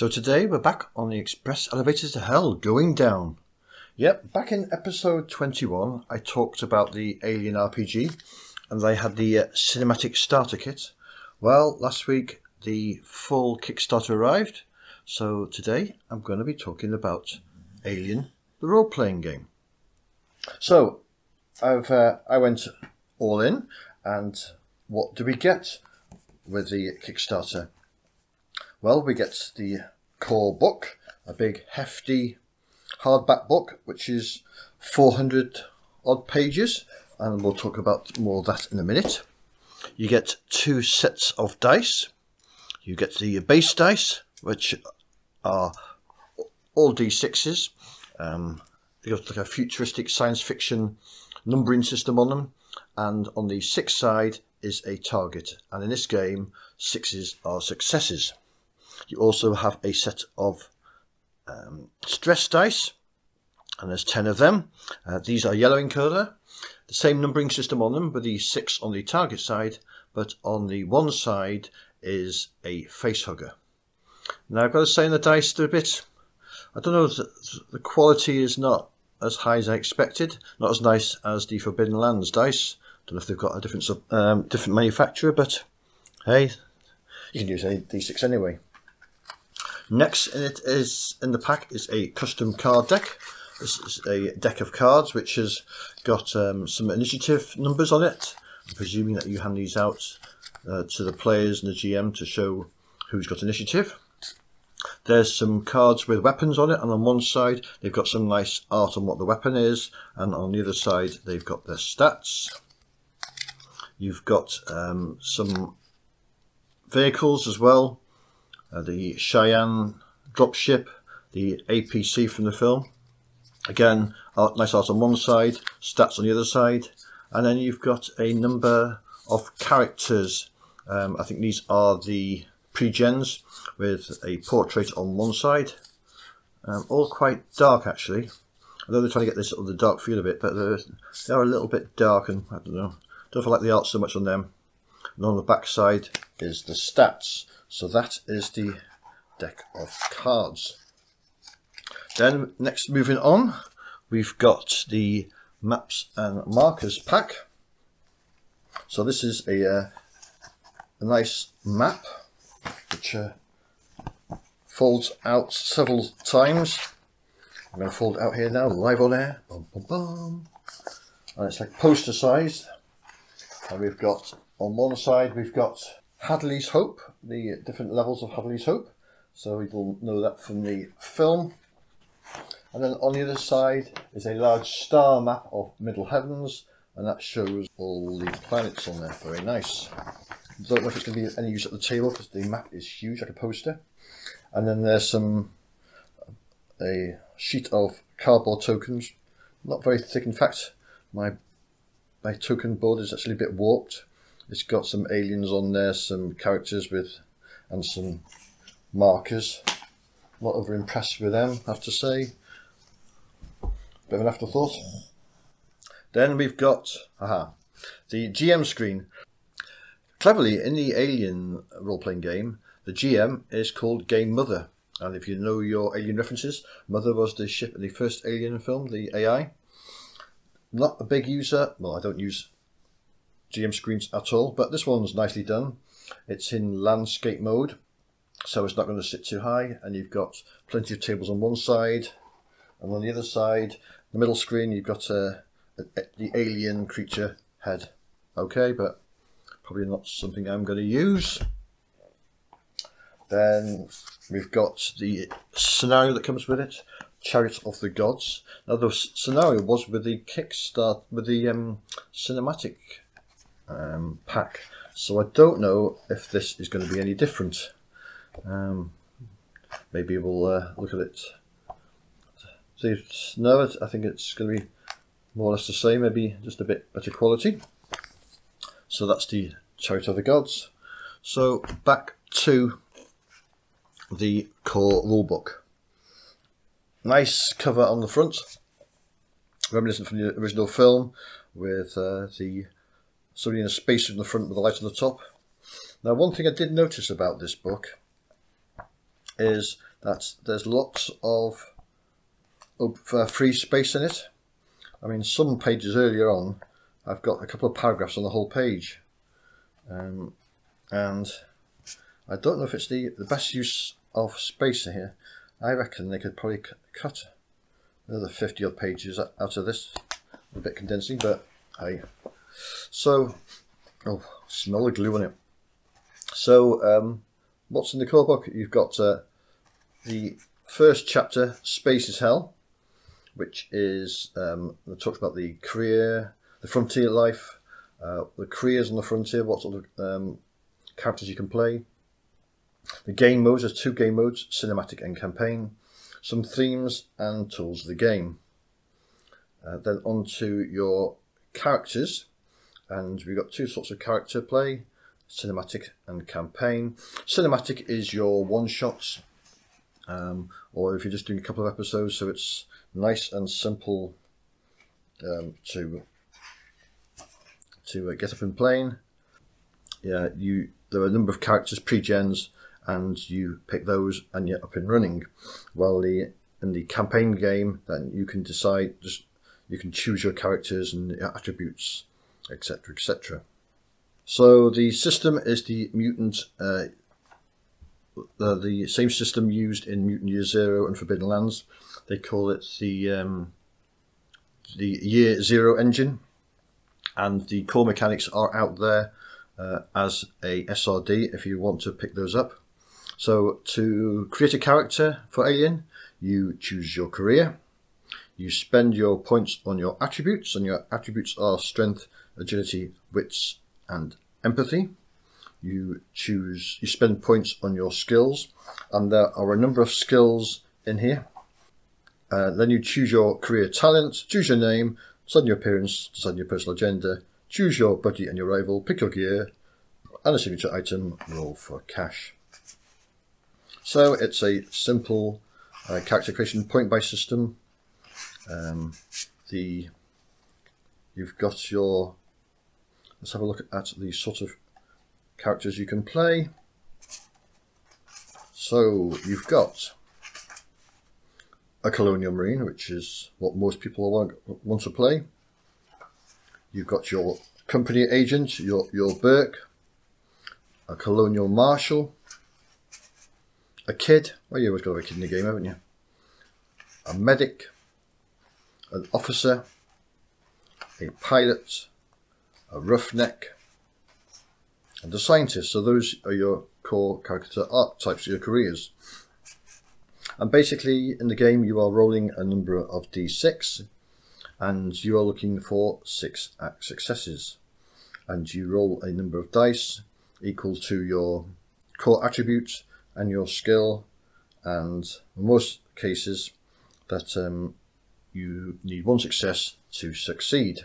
So today we're back on the express elevators to hell going down. Yep, back in episode 21 I talked about the Alien RPG and they had the uh, cinematic starter kit. Well, last week the full Kickstarter arrived, so today I'm going to be talking about Alien, the role-playing game. So, I've uh, I went all in, and what do we get with the Kickstarter? Well, we get the core book, a big hefty hardback book, which is 400 odd pages, and we'll talk about more of that in a minute. You get two sets of dice. You get the base dice, which are all d6s. Um, they got like a futuristic science fiction numbering system on them, and on the six side is a target. And in this game, sixes are successes. You also have a set of um, stress dice, and there's 10 of them. Uh, these are yellow in colour. The same numbering system on them, with the 6 on the target side, but on the one side is a face hugger. Now I've got to say in the dice they're a bit, I don't know, the quality is not as high as I expected, not as nice as the Forbidden Lands dice. Don't know if they've got a different um, different manufacturer, but hey, you can use a D6 anyway. Next in it is in the pack is a custom card deck. This is a deck of cards which has got um, some initiative numbers on it. I'm presuming that you hand these out uh, to the players and the GM to show who's got initiative. There's some cards with weapons on it, and on one side they've got some nice art on what the weapon is, and on the other side they've got their stats. You've got um, some vehicles as well, uh, the Cheyenne dropship, the APC from the film. Again, art, nice art on one side, stats on the other side, and then you've got a number of characters. Um, I think these are the pre-gens with a portrait on one side. Um, all quite dark actually. Although they're trying to get this sort of the dark feel of it, but they are a little bit dark and I don't know. Don't feel like the art so much on them. And on the back side is the stats. So that is the deck of cards. Then next moving on, we've got the maps and markers pack. So this is a, uh, a nice map which uh, folds out several times. I'm going to fold out here now, live on air. Boom, boom, boom. And it's like poster sized. And we've got, on one side, we've got Hadley's Hope, the different levels of Hadley's Hope. So people know that from the film. And then on the other side is a large star map of Middle Heavens, and that shows all the planets on there. Very nice. Don't know if it's going to be any use at the table because the map is huge, like a poster. And then there's some a sheet of cardboard tokens, not very thick. In fact, my my token board is actually a bit warped. It's got some aliens on there, some characters with, and some markers. Not over impressed with them, I have to say. Bit of an afterthought. Then we've got, aha, the GM screen. Cleverly, in the Alien role-playing game, the GM is called Game Mother. And if you know your Alien references, Mother was the ship in the first Alien film, the AI. Not a big user, well, I don't use GM screens at all, but this one's nicely done. It's in landscape mode, so it's not going to sit too high, and you've got plenty of tables on one side, and on the other side, the middle screen, you've got a, a, the alien creature head. Okay, but probably not something I'm going to use. Then we've got the scenario that comes with it, Chariot of the Gods. Now the scenario was with the Kickstart, with the um, cinematic um, pack, so I don't know if this is going to be any different. Um, maybe we'll uh, look at it. See, no, I think it's going to be more or less the same, maybe just a bit better quality. So that's the Chariot of the Gods. So back to the core rulebook. Nice cover on the front, reminiscent from the original film, with uh, the somebody in a spacesuit in the front with a light on the top. Now, one thing I did notice about this book is that there's lots of uh, free space in it. I mean, some pages earlier on, I've got a couple of paragraphs on the whole page. Um, and I don't know if it's the, the best use of space here. I reckon they could probably cut another 50 odd pages out of this. A bit condensing, but hey. So, oh, smell the glue on it. So, um, what's in the core book? You've got uh, the first chapter, Space is Hell, which is um, talks about the career, the frontier life, uh, the careers on the frontier, what sort of um, characters you can play. The game modes, there's two game modes, cinematic and campaign. Some themes and tools of the game. Uh, then on to your characters, and we've got two sorts of character play, cinematic and campaign. Cinematic is your one shots, um, or if you're just doing a couple of episodes, so it's nice and simple um, to to uh, get up and playing. Yeah, you there are a number of characters pre-gens, and you pick those and you're up and running. While the in the campaign game, then you can decide just you can choose your characters and attributes, etc., etc. So the system is the mutant, uh, uh, the same system used in Mutant Year Zero and Forbidden Lands. They call it the um, the Year Zero engine, and the core mechanics are out there uh, as a SRD if you want to pick those up. So to create a character for Alien, you choose your career, you spend your points on your attributes, and your attributes are strength, agility, wits, and empathy. You choose, you spend points on your skills, and there are a number of skills in here. Uh, then you choose your career talent, choose your name, decide your appearance, decide your personal agenda, choose your buddy and your rival, pick your gear, and a signature item, roll for cash. So it's a simple uh, character creation point by system. Um, the you've got your let's have a look at the sort of characters you can play. So you've got a colonial marine, which is what most people want, want to play. You've got your company agent, your your Burke, a colonial marshal, a kid. Well, you always got a kid in the game, haven't you? A medic, an officer, a pilot, a roughneck, and a scientist. So those are your core character archetypes, your careers. And basically, in the game, you are rolling a number of d6, and you are looking for six act successes. And you roll a number of dice equal to your core attributes and your skill, and most cases, that um, you need one success to succeed.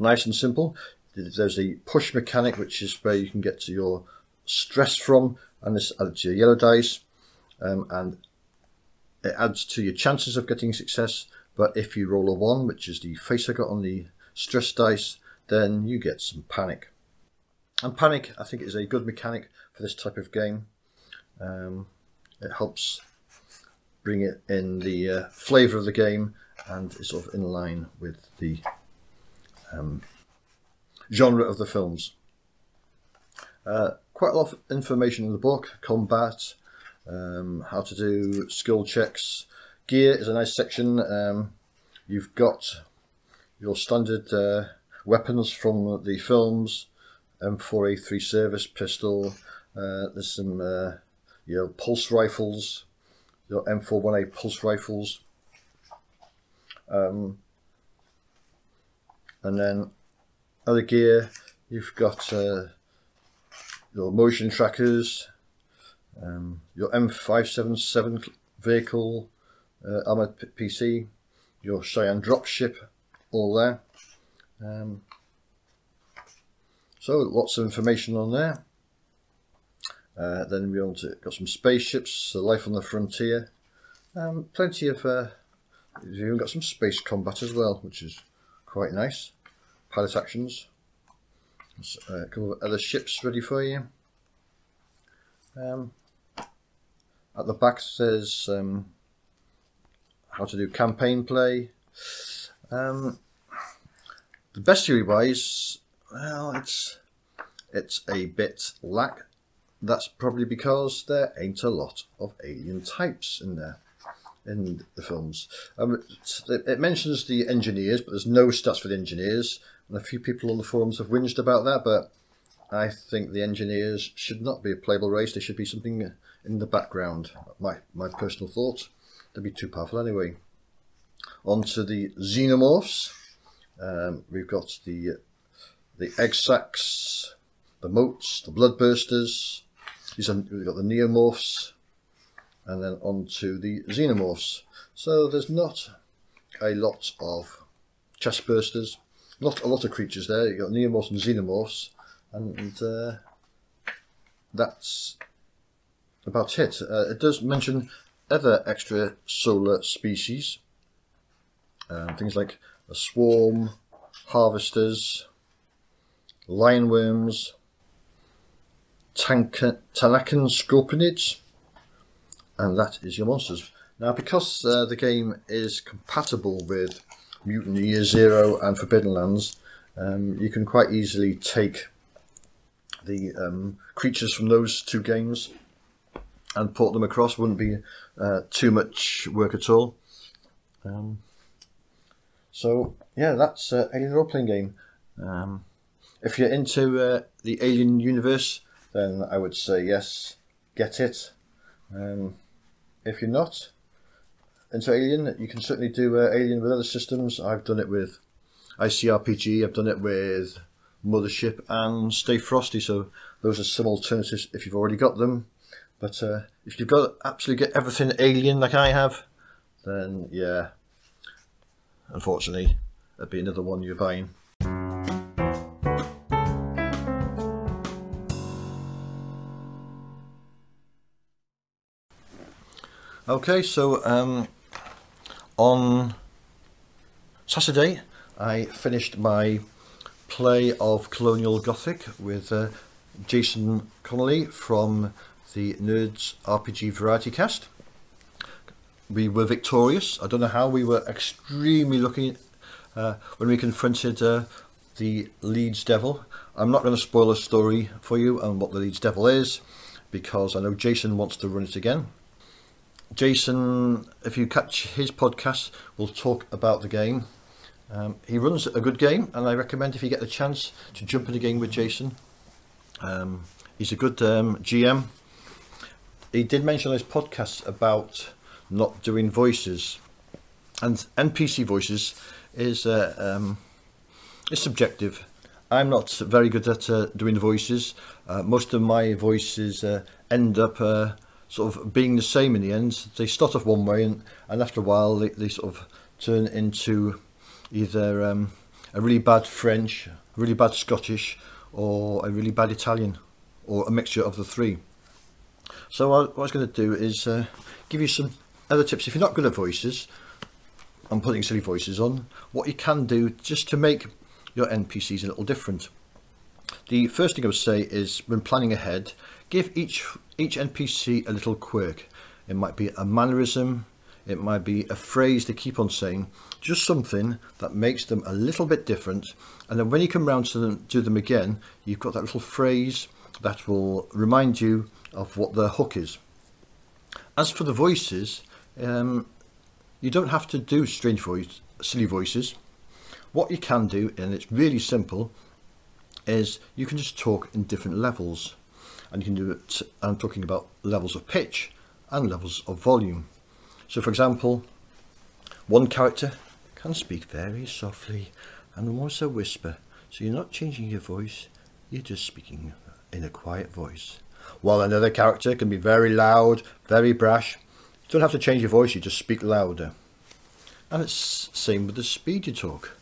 Nice and simple. There's a push mechanic, which is where you can get to your stress from, and this adds to your yellow dice, um, and it adds to your chances of getting success. But if you roll a one, which is the face I got on the stress dice, then you get some panic. And panic, I think, is a good mechanic for this type of game. Um, it helps bring it in the uh, flavour of the game and is sort of in line with the um, genre of the films. Uh, quite a lot of information in the book, combat, um, how to do skill checks. Gear is a nice section. Um, you've got your standard uh, weapons from the films, M4A3 service pistol, uh, there's some uh, your pulse rifles, your M41A pulse rifles, um, and then other gear, you've got uh, your motion trackers, um, your M577 vehicle, uh, armored PC, your Cheyenne dropship, all there. Um, so lots of information on there. Uh, then we also got some spaceships, life on the frontier, um, plenty of. Uh, we've even got some space combat as well, which is quite nice. Pilot actions. A couple of other ships ready for you. Um, at the back says um, how to do campaign play. Um, the bestiary wise, well, it's it's a bit lack. That's probably because there ain't a lot of alien types in there in the films. Um, it, it mentions the engineers, but there's no stats for the engineers, and a few people on the forums have whinged about that. But I think the engineers should not be a playable race. They should be something in the background. My my personal thoughts. They'd be too powerful anyway. On to the xenomorphs. Um, we've got the the egg sacs, the motes, the bloodbursters. These are, we've got the neomorphs, and then on to the xenomorphs. So there's not a lot of chestbursters, not a lot of creatures there. You've got neomorphs and xenomorphs, and uh, that's about it. Uh, it does mention other extra solar species, um, things like a swarm, harvesters, lionworms, Tanakan scorpionids, and that is your monsters. Now, because uh, the game is compatible with Mutant Year Zero and Forbidden Lands, um, you can quite easily take the um, creatures from those two games and port them across. Wouldn't be uh, too much work at all. Um, so yeah, that's uh, Alien role playing game. Um, if you're into uh, the Alien universe, then I would say yes, get it. Um, if you're not into Alien, you can certainly do uh, Alien with other systems. I've done it with ICRPG. I've done it with Mothership and Stay Frosty. So those are some alternatives if you've already got them. But uh, if you've got absolutely get everything Alien like I have, then yeah, unfortunately, it'd be another one you're buying. Okay, so um, on Saturday I finished my play of Colonial Gothic with uh, Jason Connolly from the Nerds RPG Variety Cast. We were victorious. I don't know how we were extremely lucky uh, when we confronted uh, the Leeds Devil. I'm not going to spoil a story for you and what the Leeds Devil is because I know Jason wants to run it again. Jason, if you catch his podcast, will talk about the game. Um, he runs a good game, and I recommend if you get the chance to jump in a game with Jason. Um, he's a good um, GM. He did mention on his podcast about not doing voices, and NPC voices is uh, um, is subjective. I'm not very good at uh, doing voices. Uh, most of my voices uh, end up uh, sort of being the same in the end. They start off one way and, and after a while they, they sort of turn into either um, a really bad French, a really bad Scottish or a really bad Italian or a mixture of the three. So what I was going to do is uh, give you some other tips. If you're not good at voices, I'm putting silly voices on, what you can do just to make your NPCs a little different. The first thing I would say is when planning ahead, give each each NPC a little quirk. It might be a mannerism, it might be a phrase they keep on saying, just something that makes them a little bit different. And then when you come round to them, to them again, you've got that little phrase that will remind you of what the hook is. As for the voices, um, you don't have to do strange voice, silly voices. What you can do, and it's really simple, is you can just talk in different levels and you can do it I'm talking about levels of pitch and levels of volume. So for example one character can speak very softly and almost a whisper so you're not changing your voice you're just speaking in a quiet voice. While another character can be very loud very brash you don't have to change your voice you just speak louder. And it's same with the speed you talk.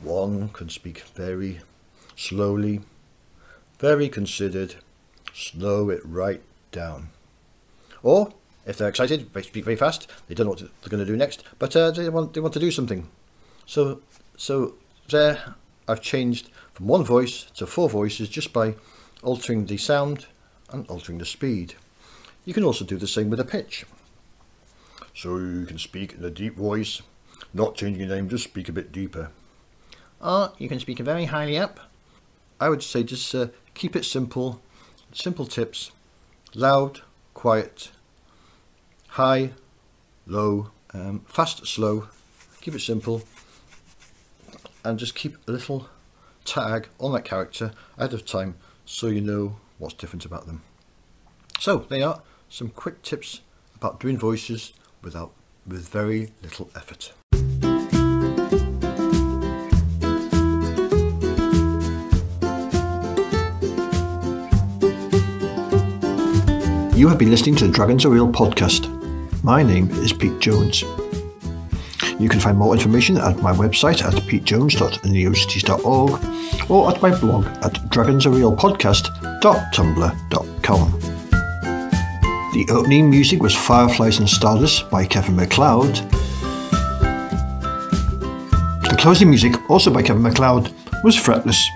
One can speak very slowly very considered slow it right down. Or, if they're excited, they speak very fast, they don't know what they're going to do next, but uh, they, want, they want to do something. So, so there, I've changed from one voice to four voices just by altering the sound and altering the speed. You can also do the same with a pitch. So you can speak in a deep voice, not changing your name, just speak a bit deeper. Or you can speak very highly up. I would say just uh, keep it simple, simple tips, loud, quiet, high, low, um, fast, slow, keep it simple and just keep a little tag on that character ahead of time so you know what's different about them. So they are some quick tips about doing voices without with very little effort. You have been listening to the Dragons Are Real podcast. My name is Pete Jones. You can find more information at my website at petejones.neocities.org or at my blog at dragonsarerealpodcast.tumblr.com. The opening music was Fireflies and Stardust by Kevin MacLeod. The closing music, also by Kevin MacLeod, was Fretless